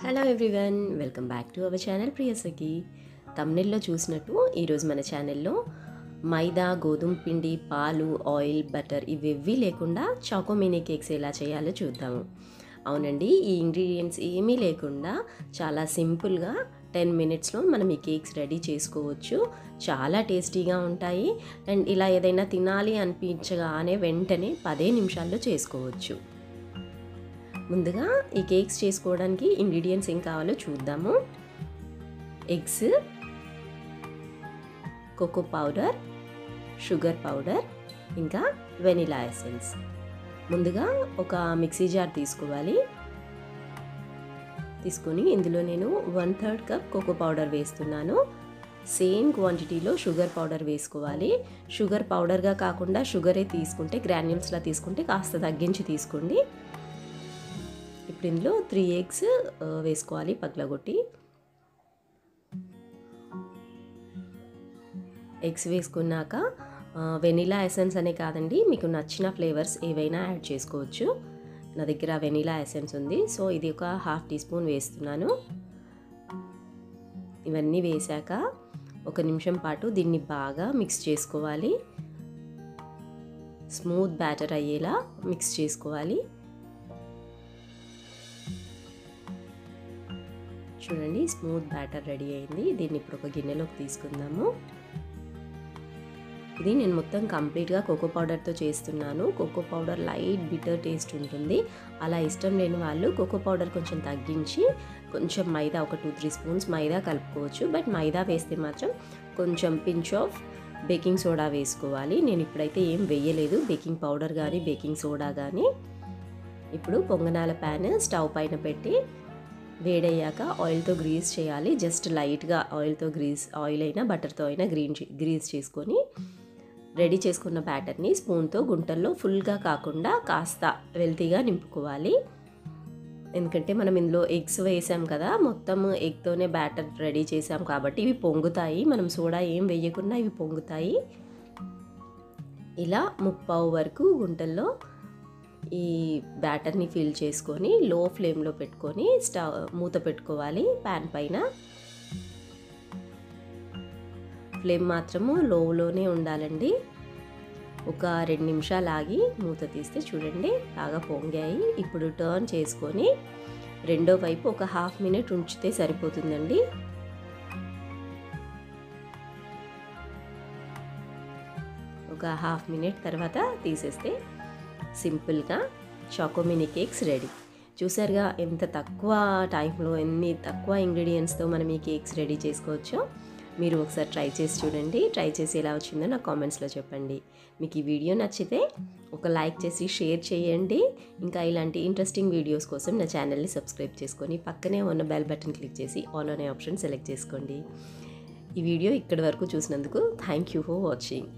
Hello everyone welcome back to our channel Priyasakhi తమిళలో చూసినట్టు ఈరోజు మన ఛానల్లో మైదా గోధుమ పిండి పాలు ఆయిల్ బటర్ ఇవేవి లేకుండా చాకో మినీ కేక్స్ ఎలా చేయాలో చూద్దాము. అవునండి ఈ ఇంగ్రీడియంట్స్ ఏమీ లేకుండా చాలా సింపుల్గా టెన్ మినిట్స్లో మనం ఈ కేక్స్ రెడీ చేసుకోవచ్చు. చాలా టేస్టీగా ఉంటాయి. అండ్ ఇలా ఏదైనా తినాలి అనిపించగానే వెంటనే పదే నిమిషాల్లో చేసుకోవచ్చు. ముందుగా ఈ కేక్స్ చేసుకోవడానికి ఇంగ్రీడియంట్స్ ఏం కావాలో చూద్దాము. Eggs cocoa powder sugar powder ఇంకా వెనిలా ఎసెన్స్. ముందుగా ఒక మిక్సీ జార్ తీసుకోవాలి. తీసుకొని ఇందులో నేను one third cup cocoa powder వేస్తున్నాను. సేమ్ క్వాంటిటీలో షుగర్ పౌడర్ వేసుకోవాలి. షుగర్ పౌడర్గా కాకుండా షుగరే తీసుకుంటే గ్రాన్యూల్స్లా తీసుకుంటే కాస్త తగ్గించి తీసుకోండి. ఇప్పుడు త్రీ ఎగ్స్ వేసుకోవాలి పగలగొట్టి. ఎగ్స్ వేసుకున్నాక వెనీలా ఎసెన్స్ అనే కాదండి మీకు నచ్చిన ఫ్లేవర్స్ ఏవైనా యాడ్ చేసుకోవచ్చు. నా దగ్గర వెనిలా ఎసెన్స్ ఉంది సో ఇది ఒక హాఫ్ టీ స్పూన్ వేస్తున్నాను. ఇవన్నీ వేశాక ఒక నిమిషం పాటు దీన్ని బాగా మిక్స్ చేసుకోవాలి. స్మూత్ బ్యాటర్ అయ్యేలా మిక్స్ చేసుకోవాలి. చూడండి స్మూత్ బ్యాటర్ రెడీ అయింది. దీన్ని ఇప్పుడు ఒక గిన్నెలోకి తీసుకుందాము. ఇది నేను మొత్తం కంప్లీట్గా కోకో పౌడర్తో చేస్తున్నాను. Cocoa powder light bitter taste ఉంటుంది. అలా ఇష్టం లేని వాళ్ళు కోకో పౌడర్ కొంచెం తగ్గించి కొంచెం మైదా ఒక టూ త్రీ స్పూన్స్ మైదా కలుపుకోవచ్చు. బట్ మైదా వేస్తే మాత్రం కొంచెం పించ్ ఆఫ్ బేకింగ్ సోడా వేసుకోవాలి. నేను ఇప్పుడైతే ఏం వేయలేదు. బేకింగ్ పౌడర్ కానీ బేకింగ్ సోడా కానీ ఇప్పుడు పొంగనాల ప్యాన్ స్టవ్ పైన పెట్టి వేడయ్యాక ఆయిల్తో గ్రీస్ చేయాలి. జస్ట్ లైట్గా ఆయిల్తో గ్రీస్ ఆయిల్ అయినా బటర్తో అయినా గ్రీన్ గ్రీస్ చేసుకొని రెడీ చేసుకున్న బ్యాటర్ని స్పూన్తో గుంటల్లో ఫుల్గా కాకుండా కాస్త వెల్తీగా నింపుకోవాలి. ఎందుకంటే మనం ఇందులో ఎగ్స్ వేసాం కదా మొత్తం ఎగ్తోనే బ్యాటర్ రెడీ చేసాం కాబట్టి ఇవి పొంగుతాయి. మనం సోడా ఏం వేయకుండా ఇవి పొంగుతాయి. ఇలా ముప్పావు వరకు గుంటల్లో ఈ బ్యాటర్ని ఫిల్ చేసుకొని లో ఫ్లేమ్లో పెట్టుకొని స్టవ్ మూత పెట్టుకోవాలి ప్యాన్ పైన. ఫ్లేమ్ మాత్రము లోలోనే ఉండాలండి. ఒక రెండు నిమిషాలు ఆగి మూత తీస్తే చూడండి బాగా పొంగాయి. ఇప్పుడు టర్న్ చేసుకొని రెండో వైపు ఒక హాఫ్ మినిట్ ఉంచితే సరిపోతుందండి. ఒక హాఫ్ మినిట్ తర్వాత తీసేస్తే సింపుల్గా చాకోమినీ కేక్స్ రెడీ. చూసారుగా ఎంత తక్కువ టైంలో ఎన్ని తక్కువ ఇంగ్రీడియంట్స్తో మనం ఈ కేక్స్ రెడీ చేసుకోవచ్చో మీరు ఒకసారి ట్రై చేసి చూడండి. ట్రై చేసి ఎలా వచ్చిందో నా కామెంట్స్లో చెప్పండి. మీకు ఈ వీడియో నచ్చితే ఒక లైక్ చేసి షేర్ చేయండి. ఇంకా ఇలాంటి ఇంట్రెస్టింగ్ వీడియోస్ కోసం నా ఛానల్ని సబ్స్క్రైబ్ చేసుకొని పక్కనే ఉన్న బెల్ బటన్ క్లిక్ చేసి ఆల్ అనే ఆప్షన్ సెలెక్ట్ చేసుకోండి. ఈ వీడియో ఇక్కడి వరకు చూసినందుకు థ్యాంక్ యూ ఫర్ వాచింగ్.